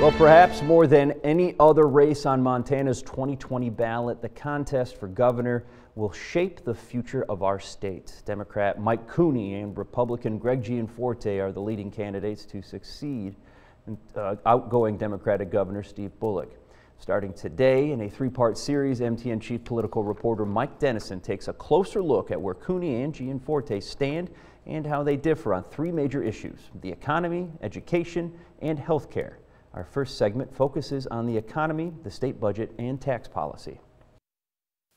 Well, perhaps more than any other race on Montana's 2020 ballot, the contest for governor will shape the future of our state. Democrat Mike Cooney and Republican Greg Gianforte are the leading candidates to succeed uh, outgoing Democratic Governor Steve Bullock. Starting today in a three-part series, MTN chief political reporter Mike Dennison takes a closer look at where Cooney and Gianforte stand and how they differ on three major issues, the economy, education, and health care. Our first segment focuses on the economy, the state budget, and tax policy.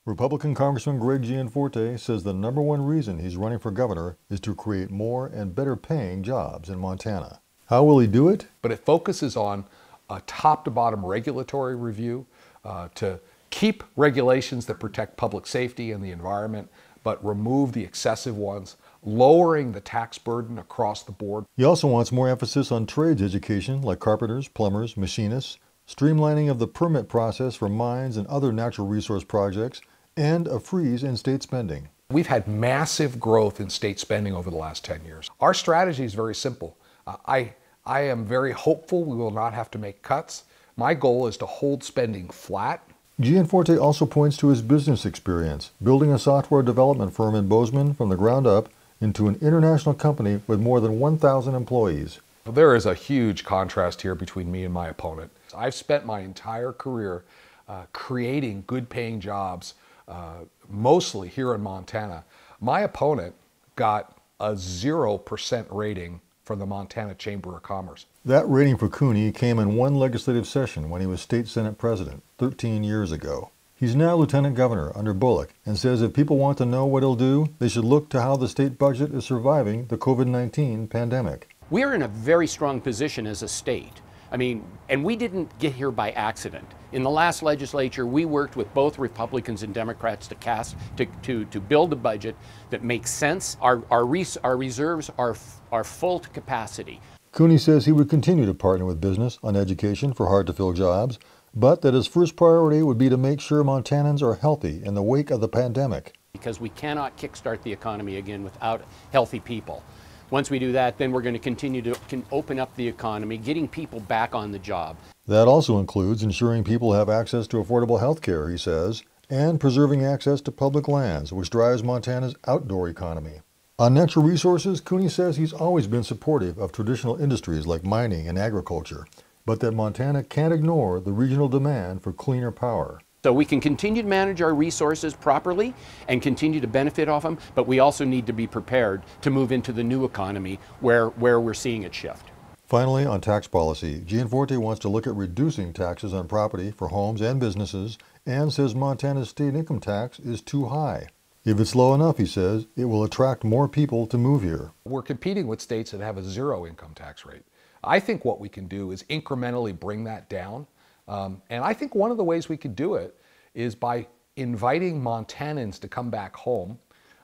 Republican Congressman Greg Gianforte says the number one reason he's running for governor is to create more and better paying jobs in Montana. How will he do it? But it focuses on a top to bottom regulatory review uh, to keep regulations that protect public safety and the environment, but remove the excessive ones, lowering the tax burden across the board. He also wants more emphasis on trades education like carpenters, plumbers, machinists, streamlining of the permit process for mines and other natural resource projects, and a freeze in state spending. We've had massive growth in state spending over the last 10 years. Our strategy is very simple. Uh, I, I am very hopeful we will not have to make cuts. My goal is to hold spending flat. Gianforte also points to his business experience, building a software development firm in Bozeman from the ground up into an international company with more than 1,000 employees. There is a huge contrast here between me and my opponent. I've spent my entire career uh, creating good paying jobs, uh, mostly here in Montana. My opponent got a 0% rating from the Montana Chamber of Commerce. That rating for Cooney came in one legislative session when he was state senate president 13 years ago. He's now lieutenant governor under Bullock and says if people want to know what he'll do, they should look to how the state budget is surviving the COVID-19 pandemic. We're in a very strong position as a state. I mean, and we didn't get here by accident. In the last legislature, we worked with both Republicans and Democrats to cast to, to, to build a budget that makes sense. Our, our, res, our reserves are, are full to capacity. Cooney says he would continue to partner with business on education for hard to fill jobs, but that his first priority would be to make sure Montanans are healthy in the wake of the pandemic. Because we cannot kickstart the economy again without healthy people. Once we do that, then we're going to continue to open up the economy, getting people back on the job. That also includes ensuring people have access to affordable health care, he says, and preserving access to public lands, which drives Montana's outdoor economy. On natural resources, Cooney says he's always been supportive of traditional industries like mining and agriculture, but that Montana can't ignore the regional demand for cleaner power. So we can continue to manage our resources properly and continue to benefit off them, but we also need to be prepared to move into the new economy where, where we're seeing it shift. Finally, on tax policy, Gianforte wants to look at reducing taxes on property for homes and businesses and says Montana's state income tax is too high. If it's low enough, he says, it will attract more people to move here. We're competing with states that have a zero income tax rate. I think what we can do is incrementally bring that down um, and I think one of the ways we could do it is by inviting Montanans to come back home,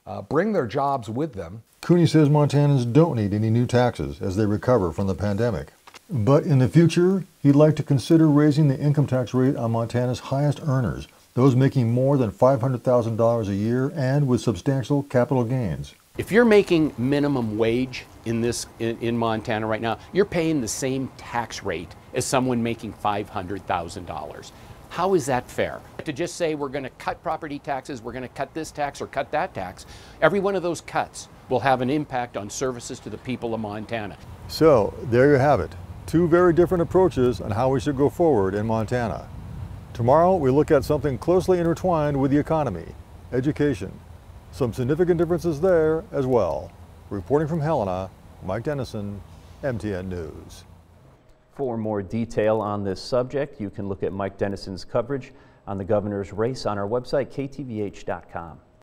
uh, bring their jobs with them. Cooney says Montanans don't need any new taxes as they recover from the pandemic. But in the future, he'd like to consider raising the income tax rate on Montana's highest earners, those making more than $500,000 a year and with substantial capital gains. If you're making minimum wage in this in, in, Montana right now, you're paying the same tax rate as someone making $500,000. How is that fair? To just say we're going to cut property taxes, we're going to cut this tax or cut that tax, every one of those cuts will have an impact on services to the people of Montana. So there you have it. Two very different approaches on how we should go forward in Montana. Tomorrow we look at something closely intertwined with the economy, education. Some significant differences there as well. Reporting from Helena, Mike Dennison, MTN News. For more detail on this subject, you can look at Mike Dennison's coverage on the governor's race on our website, ktvh.com.